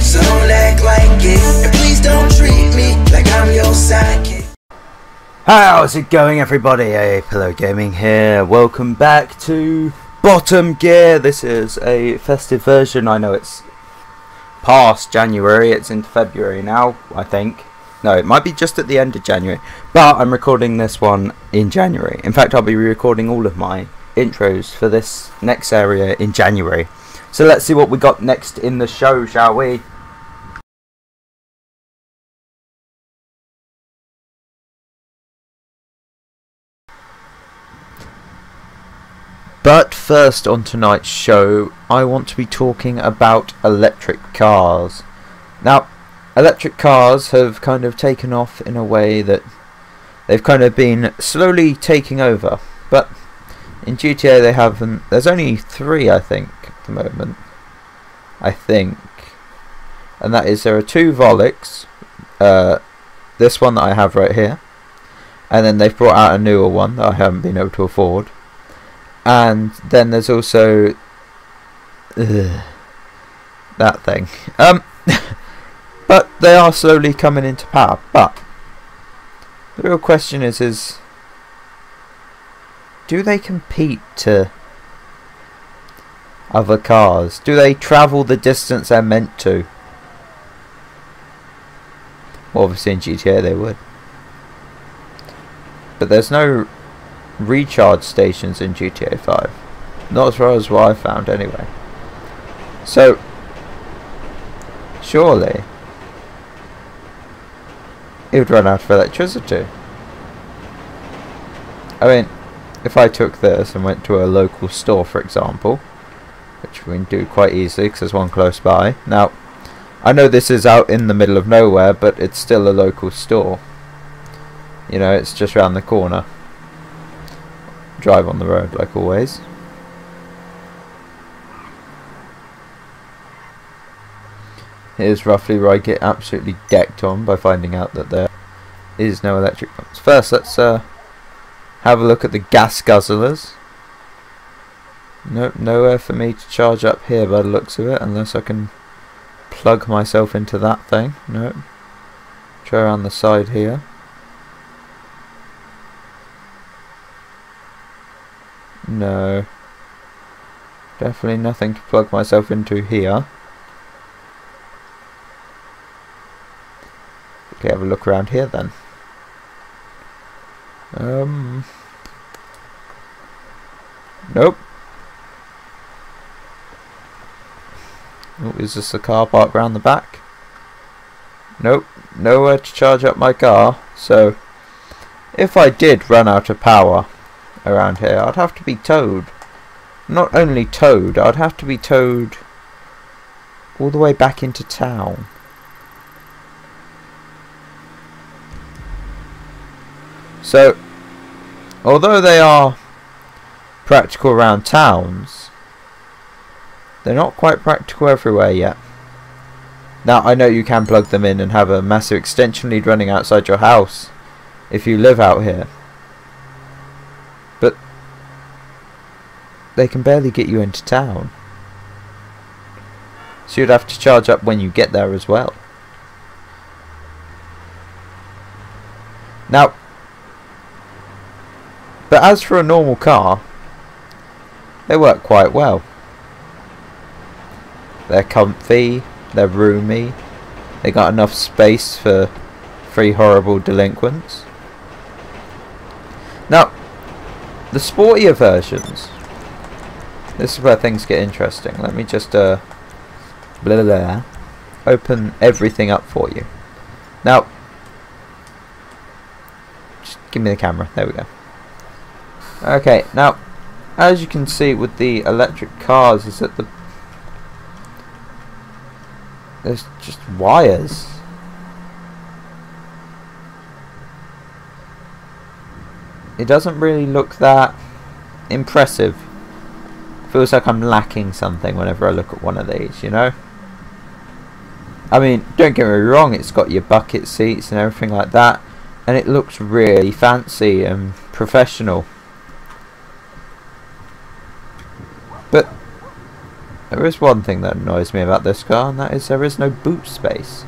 so don't act like it. And please don't treat me like I'm your sidekick. How's it going everybody? Hey, Pillow Gaming here. Welcome back to Bottom Gear. This is a festive version. I know it's past January, it's into February now, I think. No, it might be just at the end of January. But I'm recording this one in January. In fact, I'll be recording all of my intros for this next area in January. So let's see what we got next in the show, shall we? But first on tonight's show, I want to be talking about electric cars. Now, electric cars have kind of taken off in a way that they've kind of been slowly taking over. But in GTA they haven't, there's only three I think the moment. I think. And that is there are two Voltics, uh, this one that I have right here, and then they've brought out a newer one that I haven't been able to afford and then there's also ugh, that thing. Um, but they are slowly coming into power. But the real question is: is do they compete to other cars? Do they travel the distance they're meant to? Well, obviously in GTA they would. But there's no recharge stations in GTA 5. Not as far as what I found anyway. So, surely, it would run out of electricity. I mean, if I took this and went to a local store, for example, which we can do quite easily because there's one close by. Now, I know this is out in the middle of nowhere, but it's still a local store. You know, it's just around the corner drive on the road like always. Here's roughly where I get absolutely decked on by finding out that there is no electric pumps. First, let's uh, have a look at the gas guzzlers. Nope, nowhere for me to charge up here by the looks of it, unless I can plug myself into that thing. Nope. Try around the side here. No. Definitely nothing to plug myself into here. Okay, have a look around here then. Um. Nope. Oh, is this the car park around the back? Nope. Nowhere to charge up my car. So, if I did run out of power, around here. I'd have to be towed. Not only towed, I'd have to be towed all the way back into town. So, although they are practical around towns, they're not quite practical everywhere yet. Now, I know you can plug them in and have a massive extension lead running outside your house if you live out here. But they can barely get you into town. So you'd have to charge up when you get there as well. Now, but as for a normal car, they work quite well. They're comfy, they're roomy, they got enough space for three horrible delinquents. Now, the sportier versions this is where things get interesting. Let me just uh, blah, blah, blah, open everything up for you. Now, just give me the camera. There we go. Okay, now, as you can see with the electric cars, is that the there's just wires. It doesn't really look that impressive feels like I'm lacking something whenever I look at one of these, you know? I mean, don't get me wrong, it's got your bucket seats and everything like that, and it looks really fancy and professional. There is one thing that annoys me about this car, and that is there is no boot space.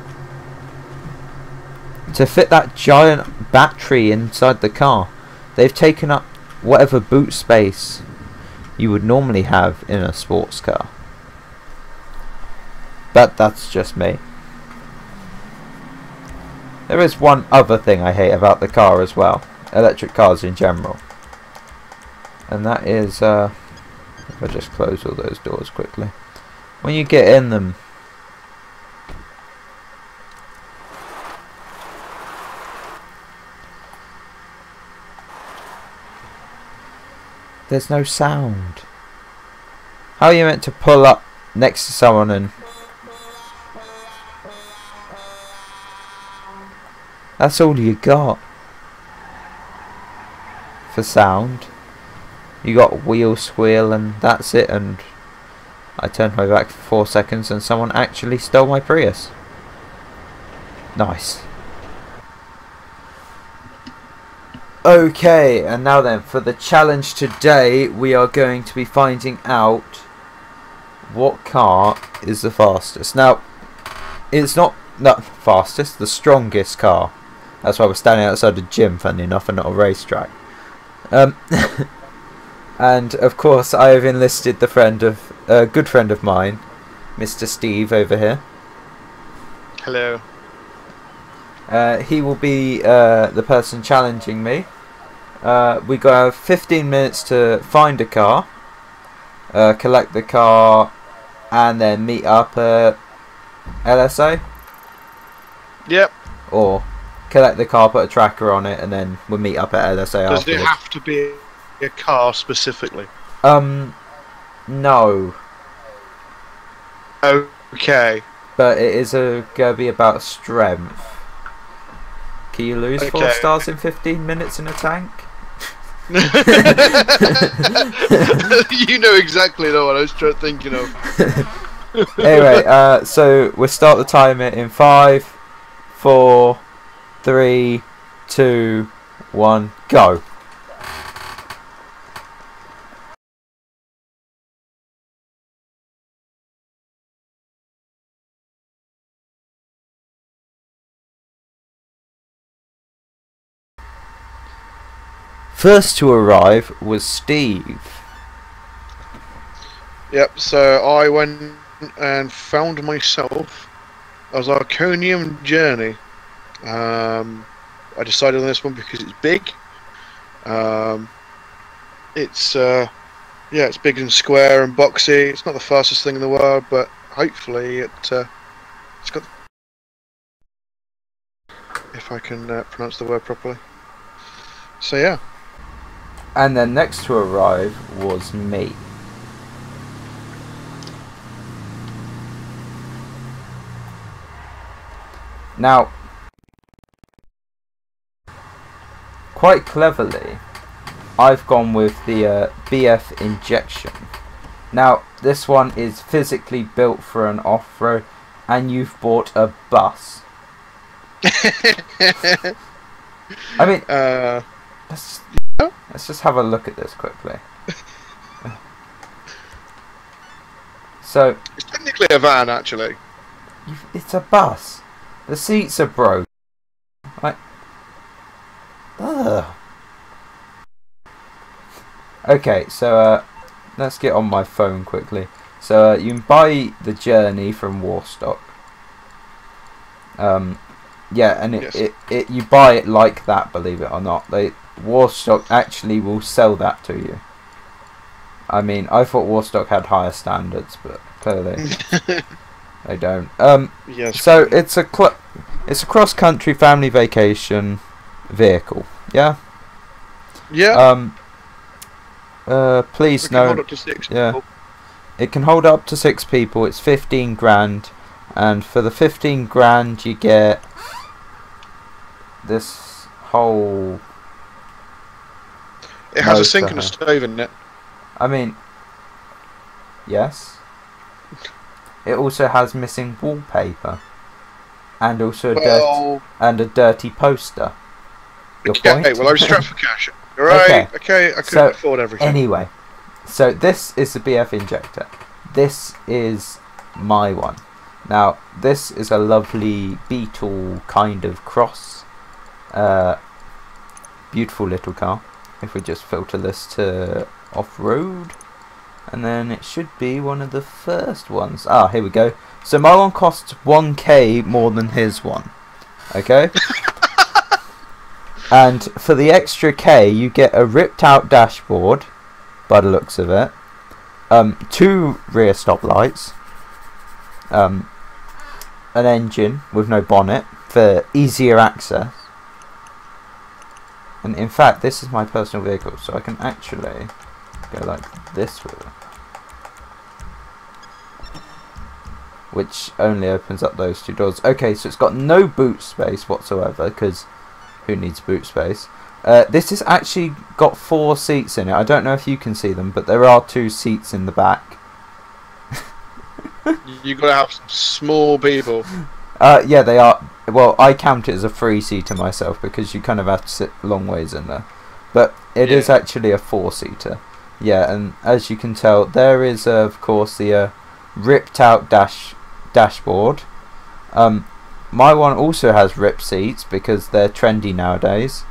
To fit that giant battery inside the car, they've taken up whatever boot space you would normally have in a sports car. But that's just me. There is one other thing I hate about the car as well, electric cars in general. And that is, uh, I just close all those doors quickly. When you get in them, there's no sound. How are you meant to pull up next to someone and that's all you got for sound. You got wheel squeal and that's it and I turned my back for four seconds and someone actually stole my Prius. Nice. Okay, and now then, for the challenge today, we are going to be finding out what car is the fastest. Now, it's not not fastest, the strongest car. That's why we're standing outside a gym, funny enough, and not a racetrack. Um, and of course, I have enlisted the friend of a good friend of mine, Mr. Steve over here. Hello. Uh, he will be uh, the person challenging me. Uh, we got 15 minutes to find a car, uh, collect the car, and then meet up at LSA. Yep. Or collect the car, put a tracker on it, and then we'll meet up at LSA Does afterwards. it have to be a car specifically? um, no, Okay. but it is a, gonna be about strength. Can you lose four stars in 15 minutes in a tank? you know exactly the one I was thinking of. anyway, uh, so we'll start the timer in five, four, three, two, one, go. First to arrive was Steve. Yep. So I went and found myself a Zirconium journey. Um, I decided on this one because it's big. Um, it's uh, yeah, it's big and square and boxy. It's not the fastest thing in the world, but hopefully it uh, it's got. If I can uh, pronounce the word properly. So yeah. And then next to arrive was me. Now, quite cleverly, I've gone with the uh, BF injection. Now, this one is physically built for an off-road, and you've bought a bus. I mean, uh, Let's, let's just have a look at this quickly. so, it's technically a van, actually. it's a bus. The seats are broke. Like, ugh. Okay, so uh, let's get on my phone quickly. So uh, you can buy the journey from Warstock. Um, yeah, and it, Yes. it, it you buy it like that, believe it or not. They Warstock actually will sell that to you. I mean, I thought Warstock had higher standards, but clearly they don't. Um, yes. so it's a cl- it's a cross country family vacation vehicle. Yeah. yeah. Um. Uh, please can hold note up to six yeah. people. it can hold up to six people. It's fifteen grand, and for the fifteen grand you get this whole. It has a sink and a stove in it. I mean, yes. It also has missing wallpaper, and also a dirt and a dirty poster. Your okay, point? well, I was strapped for cash. Alright, Okay. okay, I couldn't So, afford everything. Anyway, so this is the BF injector. this is my one. Now, this is a lovely beetle kind of cross. Uh, beautiful little car. If we just filter this to off-road. And then it should be one of the first ones. Ah, here we go. So my one costs 1k more than his one. Okay? and for the extra k, you get a ripped out dashboard, by the looks of it. Um, two rear stop lights. Um, an engine with no bonnet for easier access. And in fact, this is my personal vehicle, so I can actually go like this with it. Which only opens up those two doors. Okay, so it's got no boot space whatsoever, because who needs boot space? Uh, this has actually got four seats in it. I don't know if you can see them, but there are two seats in the back. You've gotta have some small people. Uh, yeah, they are. Well, I count it as a three seater myself because you kind of have to sit long ways in there. But it is Yeah. actually a four seater. Yeah, and as you can tell, there is, uh, of course, the uh, ripped out dash dashboard. Um, my one also has ripped seats because they're trendy nowadays.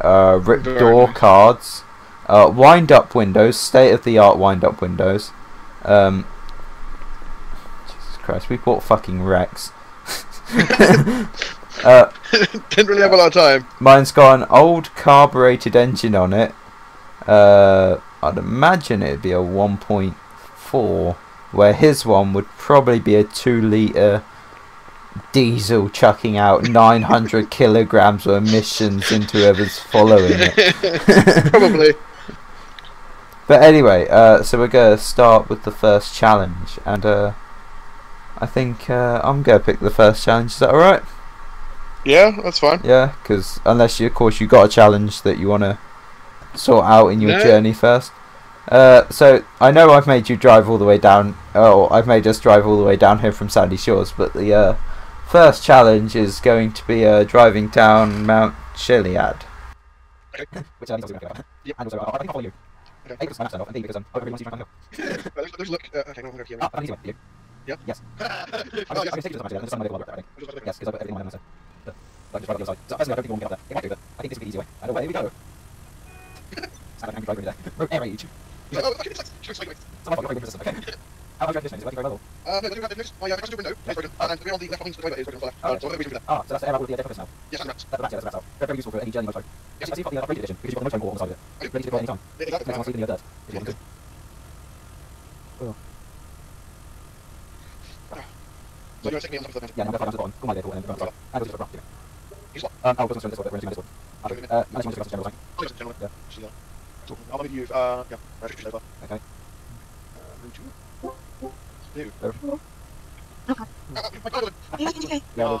Uh, ripped Very door nice. cards, uh, wind up windows, state of the art wind up windows. Um, Jesus Christ, we bought fucking Rex. Uh, Didn't really have a lot of time. mine's got an old carbureted engine on it. Uh, I'd imagine it'd be a 1.4, where his one would probably be a 2 litre diesel chucking out 900 kilograms of emissions into whoever's following it. Probably. But anyway, uh, so we're gonna start with the first challenge, and uh, I think uh, I'm gonna pick the first challenge. Is that all right? Yeah, that's fine. Yeah, because unless you, of course, you got a challenge that you want to sort out in your No. journey first. Uh, so I know I've made you drive all the way down. Oh, I've made us drive all the way down here from Sandy Shores, but the uh, first challenge is going to be uh, driving down Mount Chiliad. Okay. Which I think I'm going to Yep. And also, I think I'll follow you. Okay. A, because my map's turned off, and B, because I'm over really want to see you Right, let's, let's look. Uh, okay, I'm gonna go Ah, I'm easy one. You? Yeah. Yes. here. I'm going to yes. take you the Chiliad. This is on my little I think. Just Yes, because I've got everything on my. But, like, just right on the other side. So, personally, I don't think get up there. It might do, but I think this would be the easy way. And away we go. Sound like there. Road air rage. Oh, okay, it's like, it's like, So, I've got a system, okay. How much this name? Is it working very well? Uh, no, this. My uh, passenger window is broken, and we're on the left behind the toilet is broken as well. Uh, so I think we should do that. Ah, so that's the air out with the air now. Yes, and that's. That, that's, yeah, that's the Very, very useful for any journey motor. Yes, I see you've got the upgraded edition, because you've got the motor on the side of it. Ready to deploy any time. Exactly. Next time I see the dirt, if you want to. So you're taking me on the Yeah, now go down to and go on to the front, yeah. He's what? Um, oh, it doesn't this one, we're going to this one. Unless you want to go to general. Gentlemen. Yeah. I'll use, uh, yeah, over. Okay. Uh, two. Two. Ah, my God. Yeah, Uh,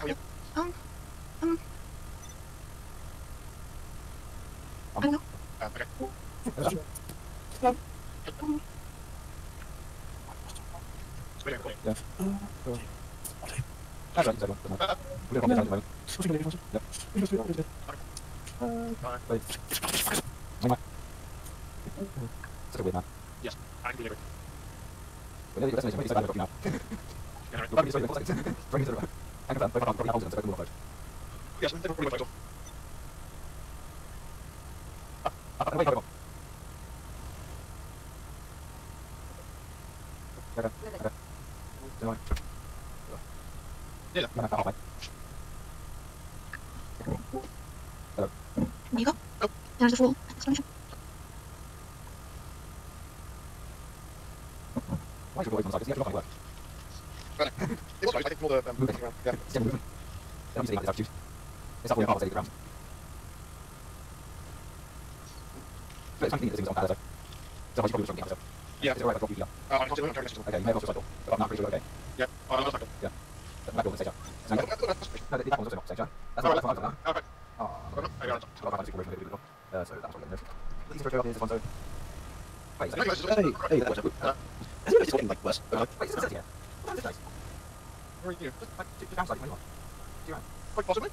we're you? Um, Uh, okay. Yes, I'm okay. Don't worry. Yeah. You're gonna have halfway. There you go. There's the full explanation. Why is your voice on the side? Does he have to look on work? It was right, I think more the, um, Moving. around. Yeah. It's general movement. They're not using this attitude. It's not really hard to take around. But it's kind of thing that things on bad, so. So I should probably look on the other side. Yeah. Is it alright if I drop you here? Uh, I'm considering turning Okay, you may have also cycle. But I'm not pretty sure, okay. Yeah, oh, I'm not cycle. But the back door is stage out. So, Oh, no, that's- that's pretty- the back one's also not stage out. That's Oh, not, right. that's not, that's not. Oh, right. Oh, I got it. Well, I've had this conversation with people before. Uh, so that's what I'm getting there. Please for is Alfonso. Wait, Hey, is it? guys, Hey, it's- hey, that's good. Uh, It's getting like worse. Wait, is it here? What's this place? You? Just, like, just outside, where you are. Quite possibly.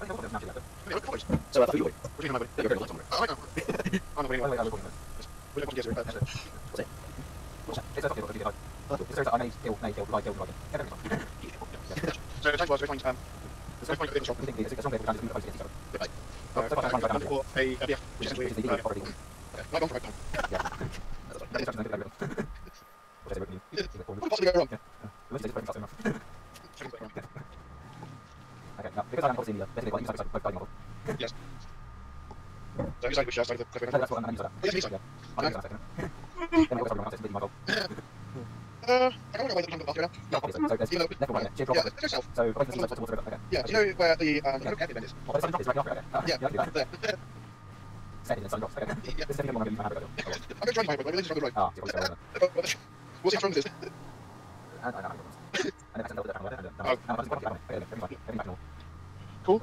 I think got it now, actually. Yeah, look, boys. So, uh, who you with? What do you mean? Yeah, you're on it. Oh, I know. I'm not Wait, waiting. wait, I'm recording this. We're going to get through. Uh, Okay, So thanks, boys. Very kind. Um, very kind for the shop. Uh, uh, I'm for a a BF, which is essentially uh, not gone for right time. What could possibly go wrong? Second's way wrong. Yes. So whose side was side of the Clifford? Yes, me side. Uh, I don't know where the jungle bathroom now. No, even though, yeah, it's yourself. Yeah, do you know where the um, the camping event is? Yeah, there. Yeah. I'm gonna try to find it, but I believe it's on the road. Ah, But- but We'll see how strong this is. Cool.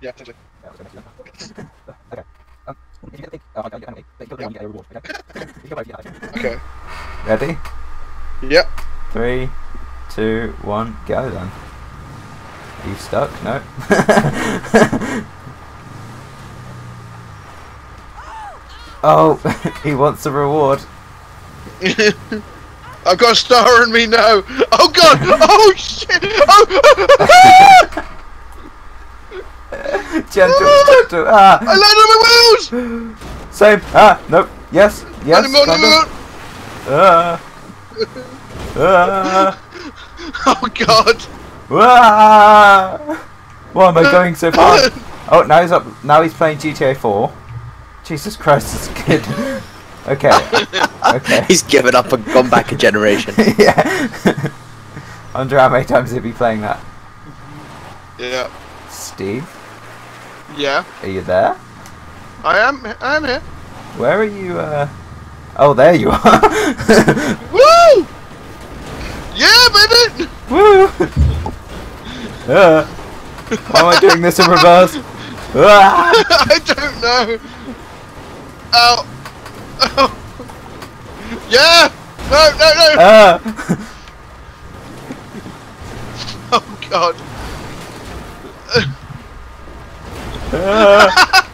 Yeah, essentially. Okay. Ready? Yep. Three, two, one, go then. Are you stuck? No. oh, he wants a reward. I've got a star in me now. Oh god! Oh shit! Oh! gentle, gentle. Ah, I landed on my wheels! same. Ah, nope. Yes, yes. No, of. Ah. Ah. Oh god! Ah. Why am I going so fast? Oh, now he's up. Now he's playing GTA 4. Jesus Christ, this kid. Okay. Okay. He's given up and gone back a generation. yeah. I wonder how many times he'll be playing that. Yeah. Steve, Yeah. are you there? I am. I am here. Where are you? Uh... Oh, there you are. Woo! Yeah, baby! Woo! Uh, why am I doing this in reverse? Ah! I don't know. Ow. Ow. Yeah! No, no, no! Ah! Oh god. Ah!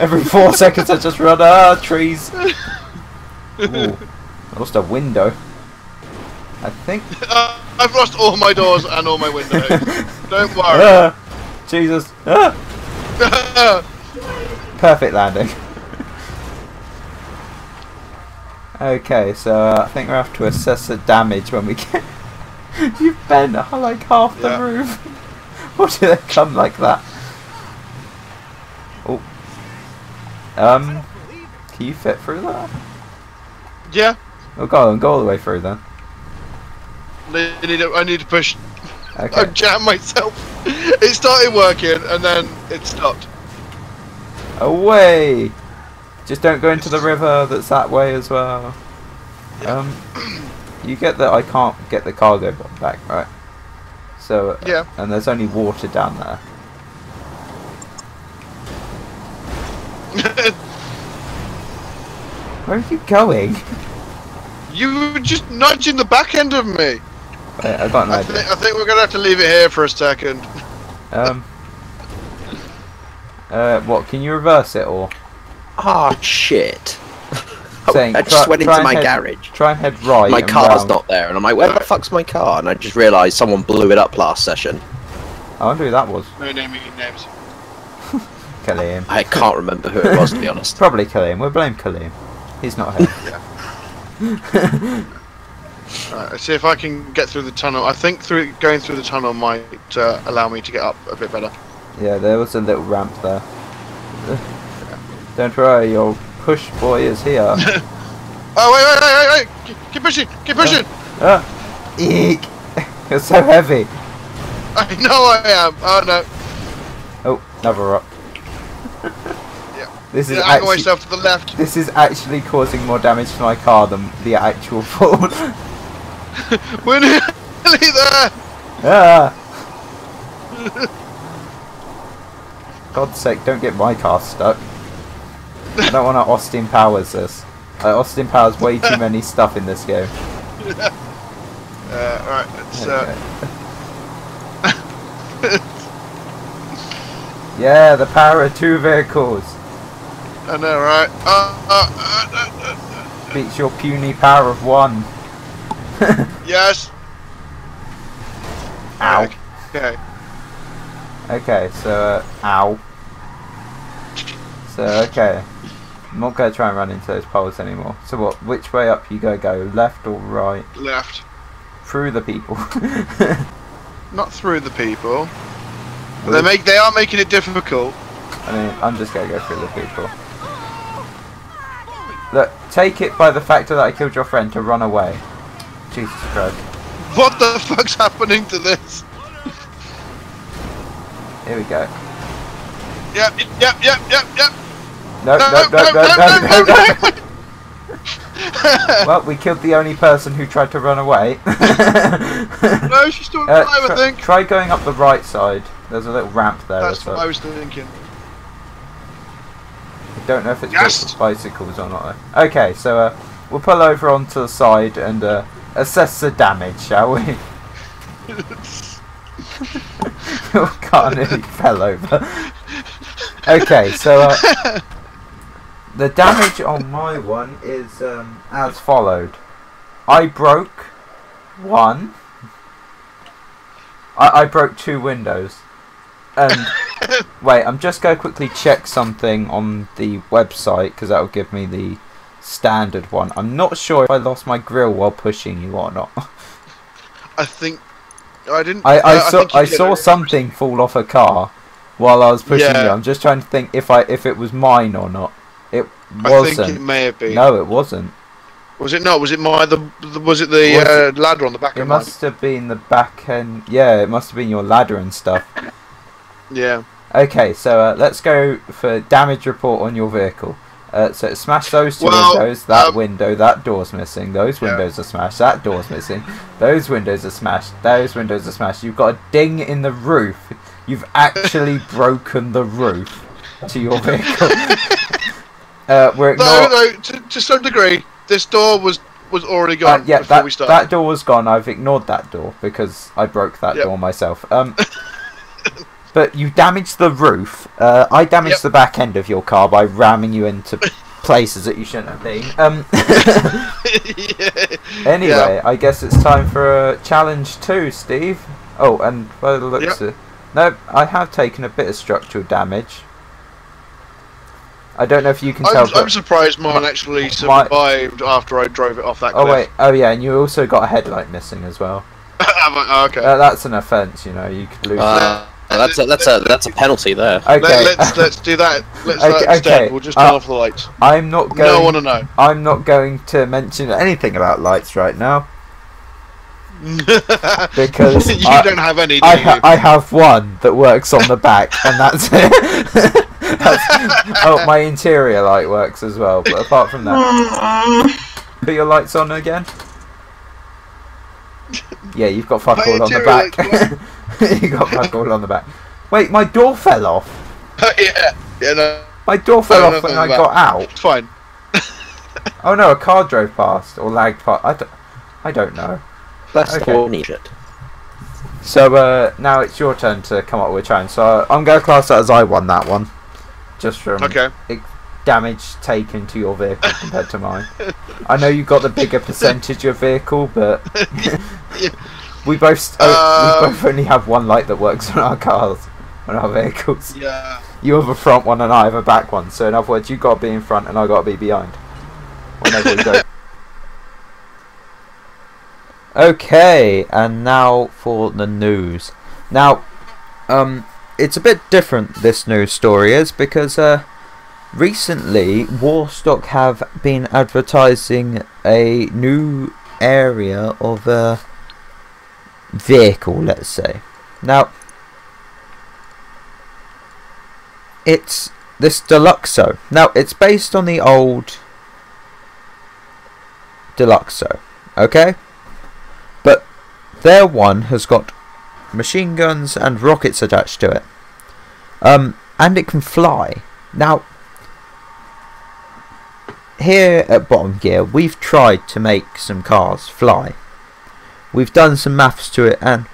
Every four seconds I just run, ah, trees. Ooh, I lost a window. I think. Uh, I've lost all my doors and all my windows. Don't worry. Ah! Jesus. Ah! Perfect landing. okay, so uh, I think we have to assess the damage when we get. You've bent like half the Yeah. roof. Why do they come like that? Oh. Um. Can you fit through that? yeah. Oh, go on, go all the way through then. I need to, I need to push. I Okay. jammed myself. It started working and then it stopped. Away! Just don't go into the river that's that way as well. Um, you get that I can't get the cargo back, right? So, Yeah. and there's only water down there. Where are you going? you were just nudging the back end of me. Wait, I got an I idea. think, I think we're gonna have to leave it here for a second. Um, uh, what, can you reverse it or? Ah, shit. Saying, I just try- went try into my head- garage. Try and head right My and car's round. not there, and I'm like, where the fuck's my car? And I just realised someone blew it up last session. I wonder who that was. No naming names. Killian. I can't remember who it was, to be honest. Probably Killian. We'll blame Killian. He's not here. Right, see if I can get through the tunnel. I think through going through the tunnel might uh, allow me to get up a bit better. Yeah, there was a little ramp there. Don't worry, your push boy is here. Oh wait, wait, wait, wait, wait! Keep- pushing, keep pushing! ah, eek! You're so heavy. I know I am. Oh no. Oh, another rock. Yeah. This is Yeah, actually myself to the left. this is actually causing more damage to my car than the actual fall. We're nearly there. ah! God's sake, don't get my car stuck. I don't want to Austin Powers this. Uh, Austin Powers way too many stuff in this game. Uh, right, let's. Uh, Yeah, the power of two vehicles I know, right? Uh, uh, uh, uh, uh, beats your puny power of one. yes. Ow. Okay. Okay, so uh, ow. So okay, I'm not gonna try and run into those poles anymore. So what? Which way up you go? Go left or right? Left. Through the people. Not through the people. They make. They are making it difficult. I mean, I'm just gonna go through the people. Look, take it by the fact that I killed your friend to run away. Jesus Christ. What the fuck's happening to this? Here we go. Yep, yep, yep, yep, yep. No, no, no, no, no, no, no. Well, we killed the only person who tried to run away. No, she's still Uh, alive, I try, think. try going up the right side. There's a little ramp there. That's as what well. I was thinking. I don't know if it's Yes! built for bicycles or not. though. Okay, so uh, we'll pull over onto the side and uh, assess the damage, shall we? Car nearly fell over. Okay, so uh, the damage on my one is um, as followed. I broke one. I, I broke two windows. And wait, I'm just going to quickly check something on the website because that will give me the standard one. I'm not sure if I lost my grill while pushing you or not. I think I didn't. I, I uh, saw I saw it. something fall off a car while I was pushing Yeah. you. I'm just trying to think if I if it was mine or not. It wasn't. think it may have been. No, it wasn't. Was it not? Was it my the? the- Was it the Was uh, ladder on the back It must have been the back end. Yeah, it must have been your ladder and stuff. Yeah. Okay, so uh, let's go for damage report on your vehicle. Uh, so smash those two Well, windows, that um, window, that door's missing, those Yeah. windows are smashed, that door's missing, those windows are smashed, those windows are smashed. You've got a ding in the roof. You've actually broken the roof to your vehicle. uh, we're No, no. To, to some degree, this door was was already Uh, gone yeah, before that, we started. that door was gone. I've ignored that door because I broke that Yep. door myself. Um, but you damaged the roof. Uh, I damaged Yep. the back end of your car by ramming you into places that you shouldn't have been. Um, yeah. anyway, I guess it's time for a challenge two, Steve. Oh, and by the looks Yep. of no, I have taken a bit of structural damage. I don't know if you can tell. I'm, but- I'm surprised mine actually My- survived after I drove it off that oh wait, oh yeah, and you also got a headlight missing as well. Have I- oh, okay. Uh, that's an offence, you know. You could lose. Uh, that's a, that's a that's a penalty there. Okay. Let, us let's do that. Let's Okay, do that instead. okay. We'll just turn Uh, off the lights. I'm not going. No going. one to know. I'm not going to mention anything about lights right now because you I, don't have any, do I, you? ha- I have one that works on the back, and that's it. That's- oh, my interior light works as well, but apart from that, put your lights on again. Yeah, you've got fuck My all on the interior back. you got fuck all on the back. Wait, my door fell off. yeah, yeah, no, My door fell No, off when nothing I about- got out. it's fine. Oh no, a car drove past or lagged past. I don't, I don't know. That's Okay. all needed. So uh, now it's your turn to come up with a challenge. So I'm going to class that as I won that one, just from Okay. damage taken to your vehicle compared to mine. I know you got the bigger percentage of vehicle, but we both oh, we Um, both only have one light that works on our cars, on our vehicles. Yeah. You have a front one and I have a back one. So in other words, you got to be in front and I got to be behind. Whenever we go. Okay, and now for the news. Now, um, it's a bit different. This news story is because uh, recently Warstock have been advertising a new area of a vehicle. Let's say. Now, it's this Deluxo. Now, it's based on the old Deluxo, okay? But their one has got machine guns and rockets attached to it. Um, and it can fly. Now, here at Bottom Gear, we've tried to make some cars fly. We've done some maths to it, and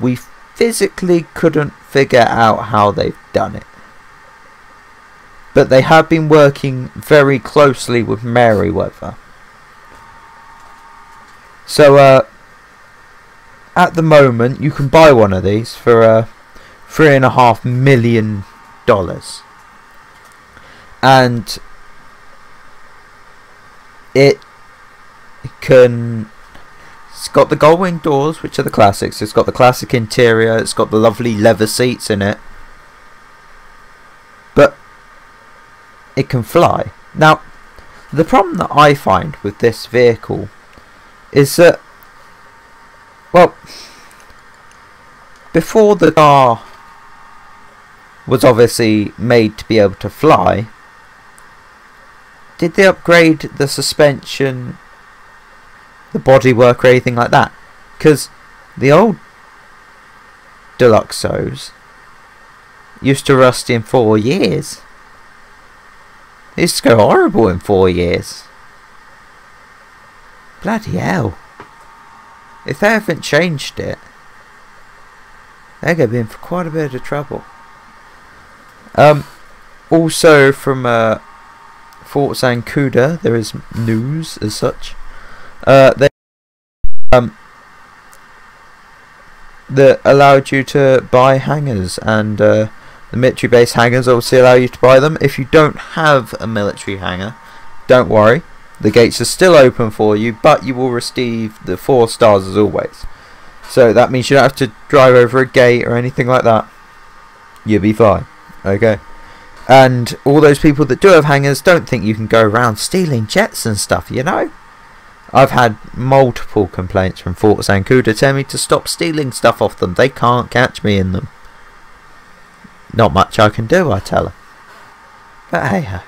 we physically couldn't figure out how they've done it. But they have been working very closely with Merryweather. So, uh, at the moment, you can buy one of these for uh, three and a half million dollars, and it can. It's got the gold wing doors, which are the classics. It's got the classic interior. It's got the lovely leather seats in it. But it can fly. Now, the problem that I find with this vehicle is that, well, before the car was obviously made to be able to fly, did they upgrade the suspension, the bodywork, or anything like that? Because the old Deluxos used to rust in four years. Used to go horrible in four years. Bloody hell. If they haven't changed it, they're going to be in for quite a bit of trouble. Um, also from uh, Fort Zancuda, there is news as such. Uh, they um, that allowed you to buy hangars and uh, the military base hangars obviously allow you to buy them. If you don't have a military hangar, don't worry. The gates are still open for you, but you will receive the four stars as always. So that means you don't have to drive over a gate or anything like that. You'll be fine. Okay. And all those people that do have hangars don't think you can go around stealing jets and stuff, you know? I've had multiple complaints from Fort Zancuda telling me to stop stealing stuff off them. They can't catch me in them. Not much I can do, I tell her. But hey ho.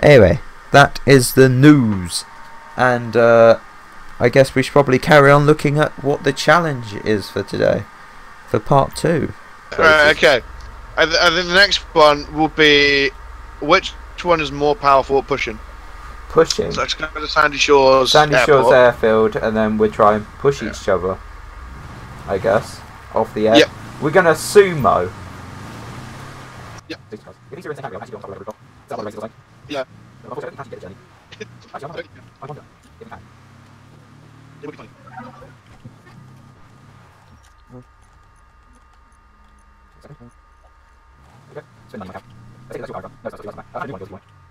Anyway, that is the news. And uh, I guess we should probably carry on looking at what the challenge is for today. For part two. Right, okay. I, th- I think the next one will be which one is more powerful at pushing? Pushing. So let's go to Sandy Shores. Sandy Airport. Shores Airfield, and then we try and push Yeah. each other. I guess off the air. Yep. We're gonna sumo. Yep. Yeah. Yeah.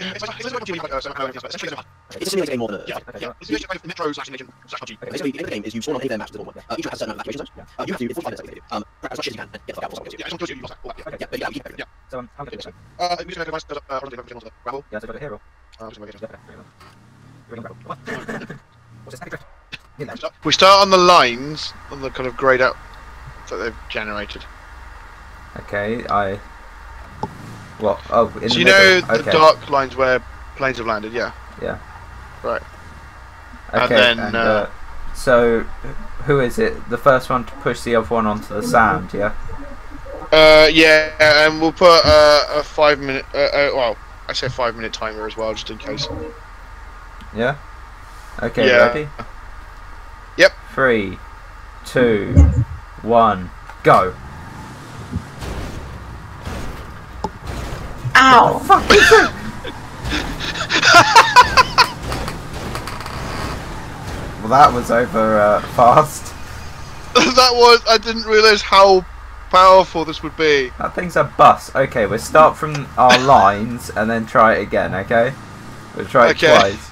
it's like, it's like what like, a- a simulated game more than a yeah, yeah, it's basically like metro slash simulation slash PUBG. Okay, basically, the of the game is you spawn on any of their maps with all one. Uh, each map has a certain amount of evacuation zones. Uh, you have to, in 45 minutes, I think, um, as much as you can and get the fuck out before someone Yeah, gets someone kills you, you lost that. All that, yeah. you. Yeah, but yeah, we keep everything. So um, how much Uh, we just make a nice, uh, rendezvous everything onto the gravel. Yeah, so go to hero. Uh, just make it- What's this? We start on the lines, on the kind of grayed out that they've generated. Okay, I. What? Oh, in so the you know middle. the dark lines where planes have landed, yeah. Yeah. Right. Okay, and then, and, uh, uh, so who is it? The first one to push the other one onto the sand, yeah. Uh, yeah, and we'll put uh, a five minute, uh, uh, well, I say five minute timer as well, just in case. Yeah. Okay, Yeah. ready? Yep. Three, two, one, go. Ow! Fuck well, that was over uh, fast. that was, I didn't realise how powerful this would be. That thing's a bus. Okay, we'll start from our lines and then try it again. Okay. We'll try it Okay. twice.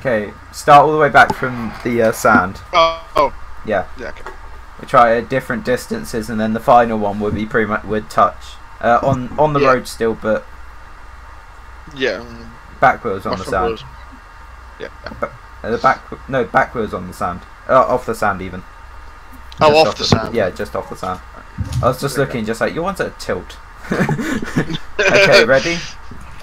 Okay, start all the way back from the uh, sand. Oh, oh, Yeah. yeah, okay. We try at different distances, and then the final one would be pretty much would touch uh, on on the Yeah. road still, but Yeah. back wheels on the sand. wheels. Yeah. Uh, the back no back wheels on the sand. Uh, off the sand even. Oh, Just off the sand. Yeah, just off the sand. I was just looking, just like you want a tilt. okay, ready?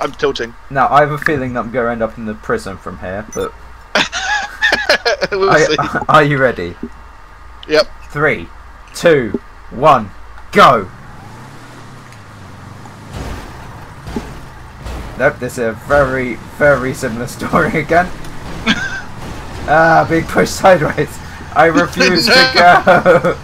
I'm tilting. Now I have a feeling that I'm going to end up in the prison from here, but we'll are, are you ready? Yep. Three, two, one, go! Nope, this is a very, very similar story again. ah, big push sideways. I refuse to go.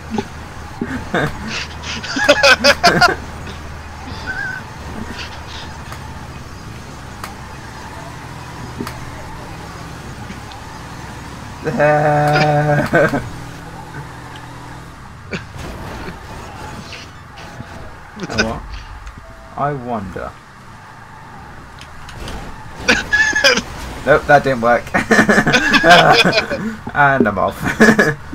There. You know what? I wonder. Nope, that didn't work. and I'm off.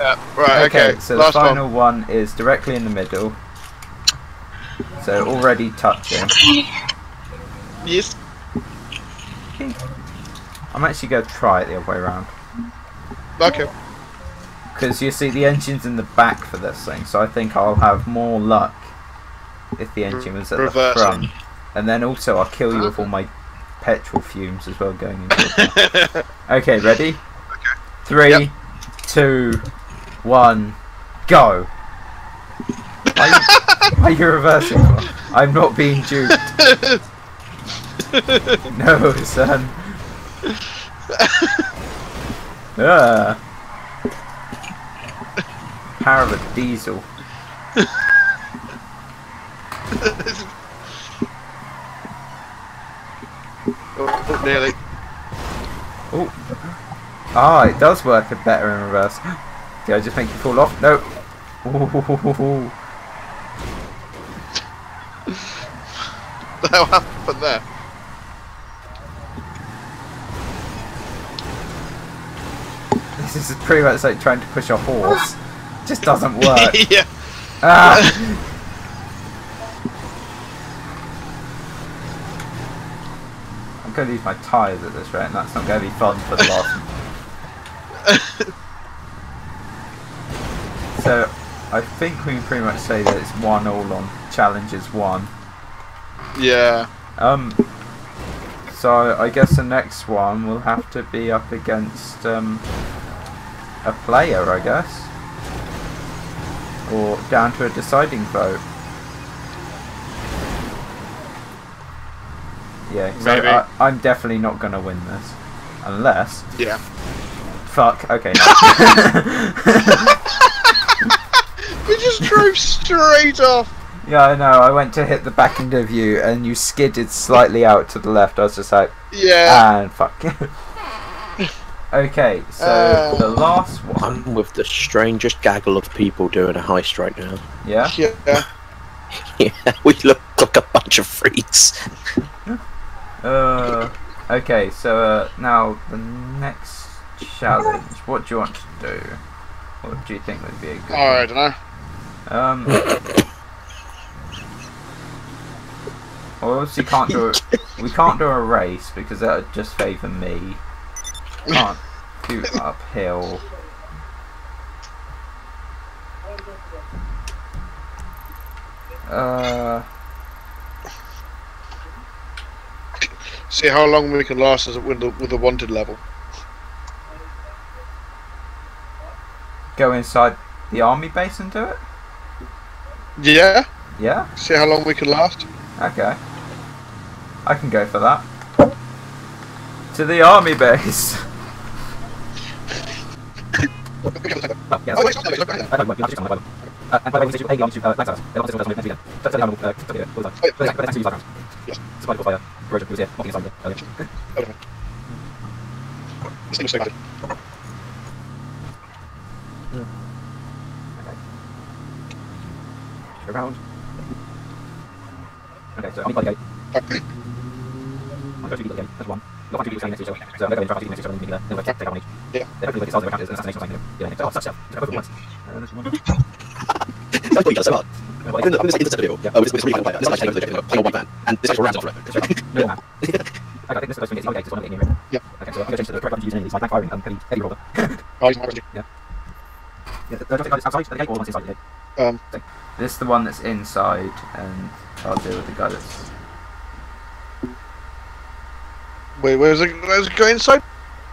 Yeah, right, okay. so Last the final one. is directly in the middle. So already touching. Yes. I'm actually going to try it the other way around. Okay. Because you see, the engine's in the back for this thing, so I think I'll have more luck if the engine was at the Reversing. front. And then also, I'll kill you with all my petrol fumes as well going into it. Okay, ready? Three, Yep. two, one, go! Are you, are you reversing? I'm not being duped. No, son. Ah. Power of a diesel. Oh, nearly. Oh. Ah, it does work better in reverse. Did I just make you fall off? No. Ooh. What happened there? This is pretty much like trying to push a horse. Just doesn't work. yeah. Ah! I'm going to use my tyres at this rate, and that's not going to be fun for the last. so, I think we can pretty much say that it's one all on challenges one. Yeah. Um. So I guess the next one will have to be up against um a player, I guess, or down to a deciding vote. Yeah, so Maybe. I, I'm definitely not gonna win this, unless Yeah. fuck. Okay. We just drove straight off. yeah, I know. I went to hit the back end of you, and you skidded slightly out to the left. I was just like. Yeah. And fuck. okay, so Uh. the last one. I'm with the strangest gaggle of people doing a heist right now. Yeah. yeah. Yeah, we look like a bunch of freaks. Uh. Okay, so uh, now the next challenge. What do you want to do? What do you think would be a good? Oh, I don't know. Um. Well, obviously can't do a, we can't do a race because that would just favour me. Can't do uphill. Uh. See how long we can last as a, with, the, with the wanted level. Go inside the army base and do it? Yeah. Yeah? See how long we can last. Okay. I can go for that. To the army base! Oh, yes. It's okay. The. Uh, and by the way, we pay the army to uh, service. They're not system to be done. So, the army will, uh, put it, was that? Wait, But it's- it's actually used Yes. Supply for fire, corrosion, who was here, knocking us under earlier. Okay. This thing was so bad. Go Around. Okay, so army by the gate. Okay. I'm going to the gate, that's one. Not one to be standing next to each other. So I'm going to try to next each other and take on each. Yeah. They hopefully decide their account is an assassination or something. Yeah, so, such stuff. So, both at once. Uh, there's one. You guys so hard. No, I'm in the, in this, like, intercept video. Yeah. Really kind of This is like taking over the in a white van, and this actual ram's off road. No map. Okay, I think this is supposed to be the gate, so I'm getting here. Yeah. Okay, so I'm going to change to the correct button to use any of these. My blank firing, um, heavy, heavy roller. Oh, he's my friend. Yeah, the, the, the, outside the gate or the one's inside the gate? Um, This is the one that's inside, and I'll deal with the guy that's. Wait, where's it? Where's it go inside?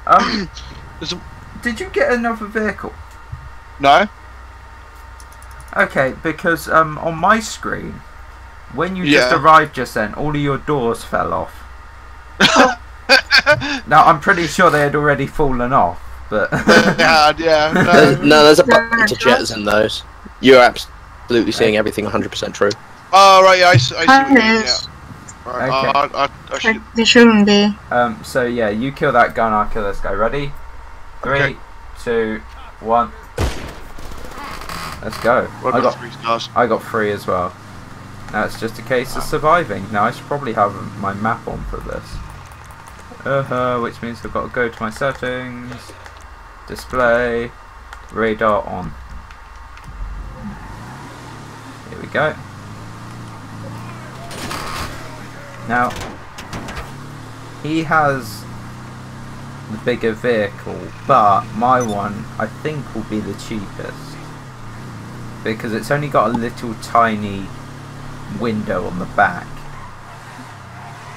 Um, a- did you get another vehicle? No. Okay, because um, on my screen, when you just arrived just then, all of your doors fell off. now I'm pretty sure they had already fallen off, but yeah, yeah. There's, No. no, there's a bunch of jets in those. You're absolutely seeing everything 100% true. Oh right, yeah, I, see- I see. What you mean, yeah. Yes. Right, Okay. I, I, I should, Like, they shouldn't be. um, so yeah, you kill that gun, I'll kill this guy. Ready? Three, Okay. two, one. Let's go. well, I got got three stars. I got three as well. Now it's just a case of surviving. Now I should probably have my map on for this. Uh-huh, which means I've got to go to my settings, display, radar on. Here we go. Now, he has the bigger vehicle, but my one I think will be the cheapest because it's only got a little tiny window on the back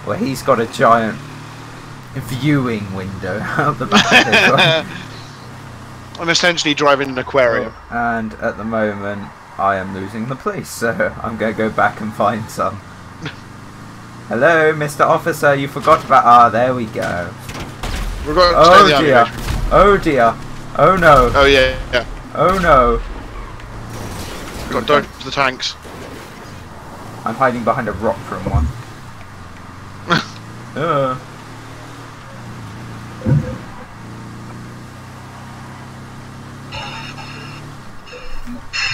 where he's got a giant viewing window out the back of his one. I'm essentially driving an aquarium. and at the moment I am losing the police so I'm going to go back and find some hello Mr. Officer you forgot about ah there we go We're going to oh in the dear oh dear oh no Oh yeah, yeah. oh no Got to the tanks. I'm hiding behind a rock from one. uh.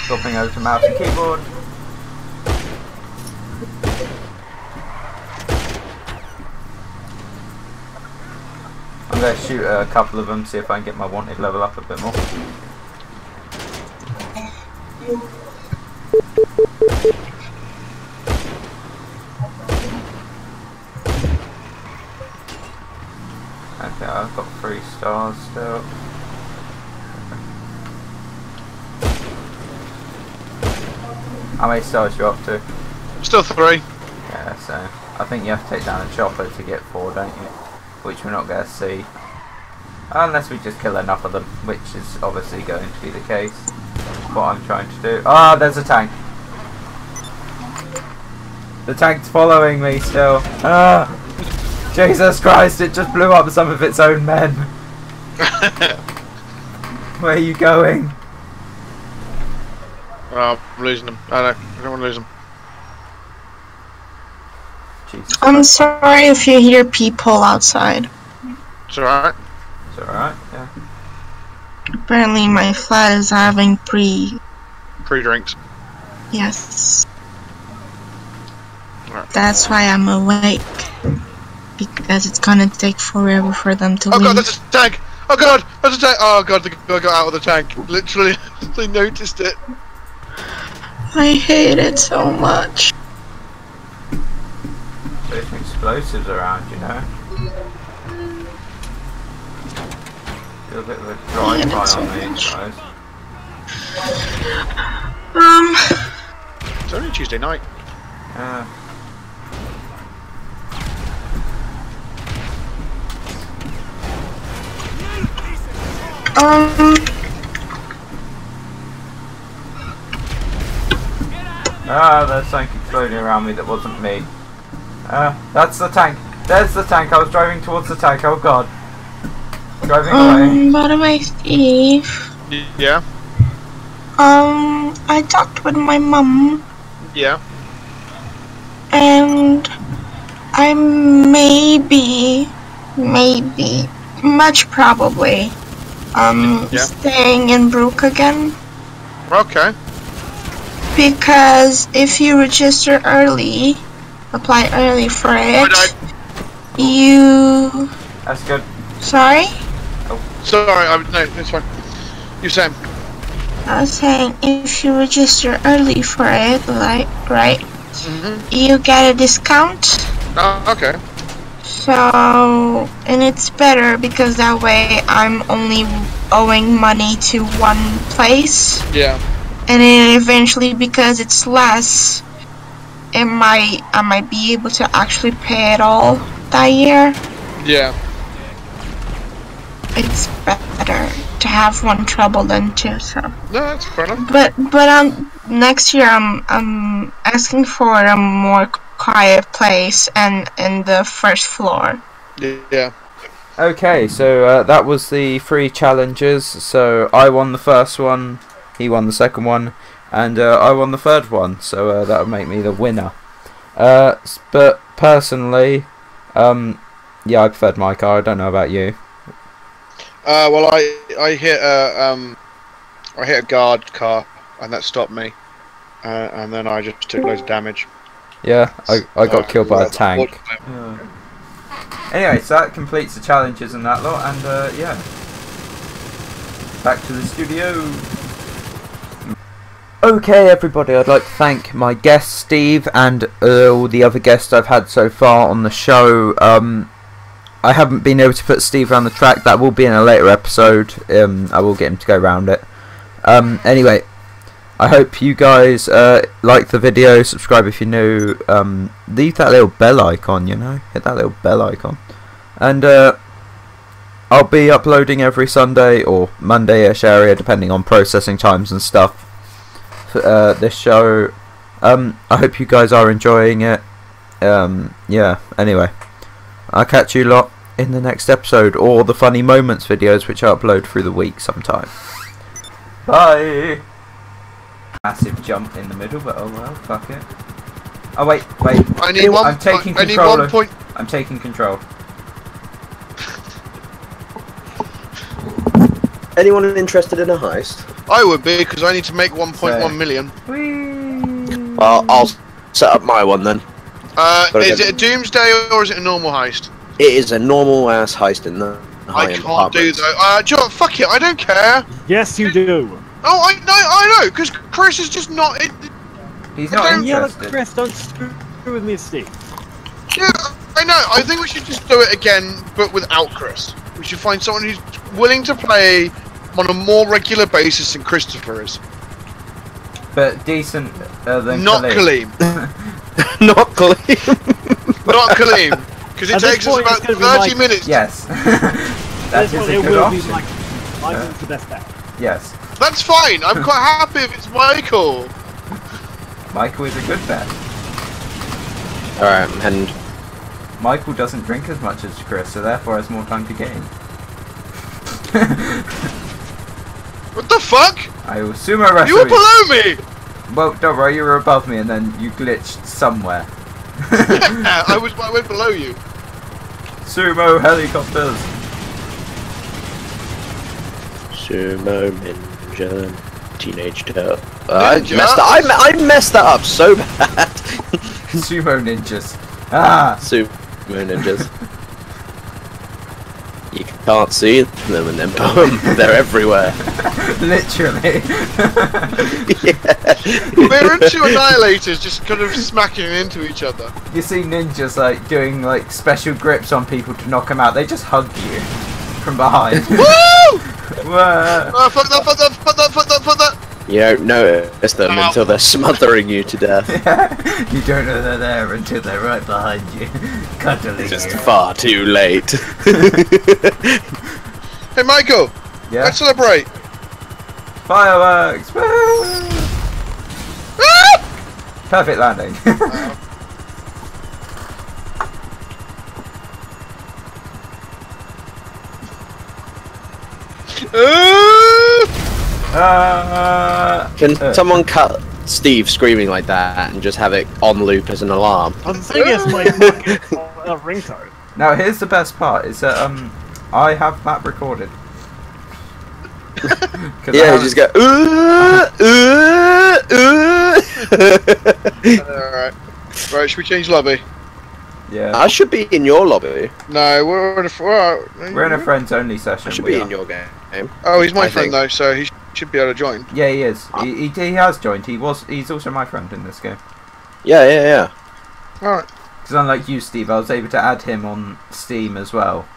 Swapping over to mouse and keyboard. I'm going to shoot a couple of them, see if I can get my wanted level up a bit more. Okay, I've got three stars still. How many stars you up to? Still three. Yeah, so I think you have to take down a chopper to get four, don't you? Which we're not going to see. Unless we just kill enough of them, which is obviously going to be the case. What I'm trying to do. Ah, there's a tank. The tank's following me still. Ah! Jesus Christ, it just blew up some of its own men. Where are you going? Oh, I'm losing them. I know. I don't want to lose them. Jesus I'm sorry if you hear people outside. It's alright. It's alright, yeah. Apparently, my flat is having pre. Free drinks. Yes. Alright. That's why I'm awake. Because it's gonna take forever for them to Oh leave. god, there's a tank! Oh god, there's a tank! Oh god, the guy got out of the tank. Literally, they noticed it. I hate it so much. There's some explosives around, you know. Feel a bit of a Yeah, drive-by on so these much. guys. Um, It's only Tuesday night. Yeah. um, Ah, there's something exploding around me that wasn't me. Ah, that's the tank. There's the tank. I was driving towards the tank. Oh god. Driving away. um, by the way, Steve, Yeah, um, I talked with my mum yeah. and I maybe, maybe, much probably, um, Yeah. staying in Brook again. Okay. Because if you register early, apply early for it, I- you. That's good. Sorry? Sorry, I, no, it's fine. You saying? I was saying if you register early for it, like, right, Mm-hmm. you get a discount. Oh, okay. So, and it's better because that way I'm only owing money to one place. Yeah. And then eventually, because it's less, it might I might be able to actually pay it all that year. Yeah. It's better to have one trouble than two. So, No, that's fair enough. but but um next year I'm I'm asking for a more quiet place and in the first floor. Yeah. Okay, so uh, that was the three challenges. So I won the first one, he won the second one, and uh, I won the third one. So uh, that would make me the winner. Uh, but personally, um, yeah, I preferred my car. I don't know about you. Uh, well, I I hit a um, I hit a guard car, and that stopped me. Uh, and then I just took loads of damage. Yeah, I, I got Uh, killed by a tank. unfortunate. Anyway, so that completes the challenges and that lot, and uh, yeah. Back to the studio. Okay, everybody, I'd like to thank my guest Steve and uh, all the other guests I've had so far on the show. Um, I haven't been able to put Steve around the track. That will be in a later episode. Um, I will get him to go around it. Um, anyway, I hope you guys uh, like the video. Subscribe if you're new. Um, leave that little bell icon, you know. Hit that little bell icon. And uh, I'll be uploading every Sunday or Monday-ish area, depending on processing times and stuff. Uh, this show. Um, I hope you guys are enjoying it. Um, yeah. Anyway, I'll catch you lot in the next episode or the funny moments videos, which I upload through the week sometime. Bye. Massive jump in the middle, but oh well, fuck it. Oh wait, wait. I need one. I'm taking I need control. one point. I'm taking control. Anyone interested in a heist? I would be because I need to make 1.1 So- million. Well, I'll set up my one then. Uh, is it a doomsday or is it a normal heist? It is a normal ass heist in the I high-end can't do that. Uh, do you know what? Fuck it. I don't care. Yes, you do. Oh, I know. I know. Because Chris is just not. It, He's not don't- Yeah, interested. Chris, don't screw with me, Steve. yeah, I know. I think we should just do it again, but without Chris. We should find someone who's willing to play on a more regular basis than Christopher is. But decent uh, than Not Khalid. Kaleem. Not clean. Not Kaleem. Because it At takes us about it's gonna be 30 Mike. minutes. Yes. that is that this a it good will option. be like Michael's uh, the best bet. Yes. That's fine. I'm quite happy if it's Michael. Michael is a good bet. Alright, and Michael doesn't drink as much as Chris, so therefore has more time to game. What the fuck? I will sumo wrestle You were below me. Well, don't worry, you were above me and then you glitched somewhere. Yeah, I was. I went below you. Sumo helicopters. Sumo Ninja Teenage Turtle. I messed up. I, I messed that up so bad. Sumo ninjas. Ah! Sumo Ninjas. You can't see them and then boom, they're everywhere. Literally. yeah. We're two annihilators just kind of smacking into each other. you see ninjas like doing like special grips on people to knock them out. They just hug you from behind. Woo! Wah. Oh, fuck that, fuck that, fuck that, fuck that, fuck that. You don't notice them Ow. until they're smothering you to death. you don't know they're there until they're right behind you, cuddling Just you. far too late. Hey, Michael, Yeah. let's celebrate. Fireworks! Ah! Perfect landing. Uh, Can Uh. someone cut Steve screaming like that and just have it on loop as an alarm? I think it's my fucking uh, ringtone. now here's the best part: is that um, I have that recorded. 'Cause I Yeah, haven't- just go. "Uh, uh, uh." Alright. Right, should we change lobby? Yeah, I should be in your lobby. No, we're in a. We're, we're in a friends only session. I should be are. in your game. Oh, he's my I friend think. though, so he sh- should be able to join. Yeah, he is. He, he, he has joined. He was. He's also my friend in this game. Yeah, yeah, yeah. Alright. Because unlike you, Steve, I was able to add him on Steam as well.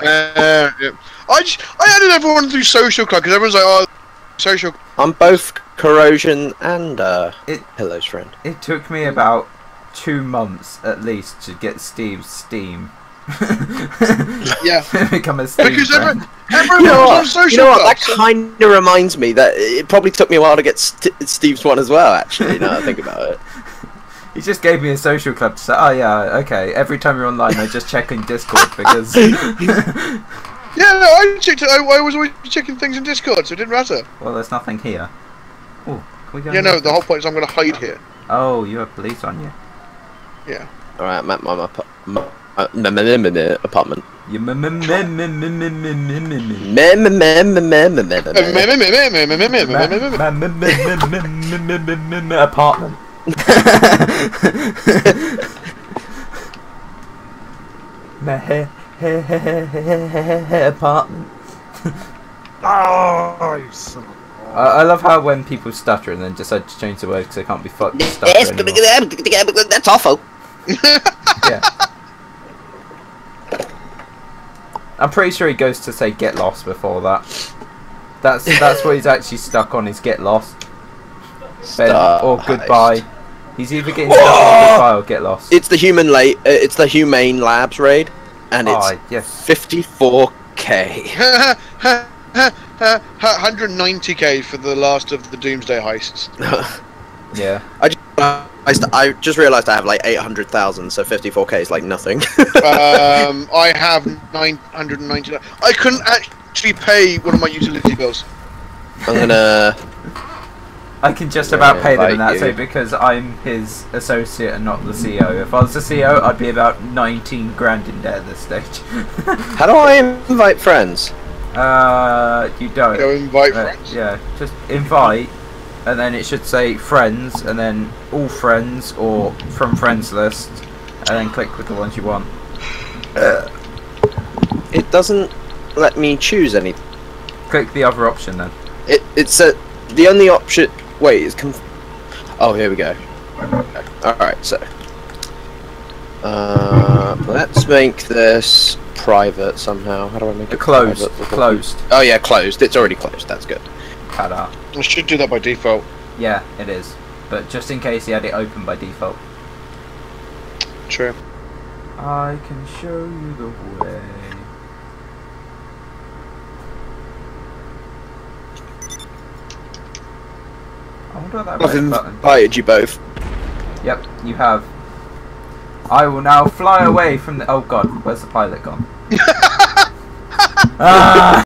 Uh, yeah. I just, I added everyone through social club because everyone's like, oh, social. I'm both corrosion and uh, It- Pillow's friend. It took me about two months at least to get Steve's Steam. Yeah. Become a Steam Because friend. every, everyone You know was on what? social You know what? That clubs. kind of reminds me that it probably took me a while to get St- Steve's one as well. Actually, now that I think about it. He just gave me a social club to say, oh yeah, okay, every time you're online I just check in Discord because... Yeah, no, I checked. I, I was always checking things in Discord, so it didn't matter. well, there's nothing here. Oh, can we go Yeah, no, there? the whole point is I'm going to hide here. Oh, you have police on you. Yeah. All right, I'm at my, my, my, Apartment. Apartment. Apartment. Oh, you son I, I love how when people stutter and then decide to change the word because they can't be fucked. That's awful. yeah. I'm pretty sure he goes to say get lost before that. That's that's what he's actually stuck on is get lost. Ben, or goodbye. He's either getting stuck on goodbye or get lost. It's the human late. Uh, it's the humane labs raid, and it's Oh, yes. 54k. 190k for the last of the Doomsday heists. Yeah. I just, I, st- I just realised I have like 800,000, so 54k is like nothing. um, I have 999. I couldn't actually pay one of my utility bills. I'm gonna. I can just Yeah, about pay them in like that so because I'm his associate and not the CEO. If I was the CEO, I'd be about 19 grand in debt at this stage. How do I invite friends? uh, you don't. Go invite Uh, friends. yeah, just invite, and then it should say friends, and then all friends or from friends list, and then click with the ones you want. It doesn't let me choose any. Click the other option then. It it's a the only option. Wait, it's conf- Oh, here we go. Okay. All right, so. Uh, let's make this private somehow. How do I make it Closed. private? Closed. Oh yeah, closed. It's already closed. That's good. Ta-da. I should do that by default. Yeah, it is. But just in case he had it open by default. True. I can show you the way. I wonder what that I've red button. invited you both. Yep, you have. I will now fly away from the. Oh god, where's the pilot gone? ah!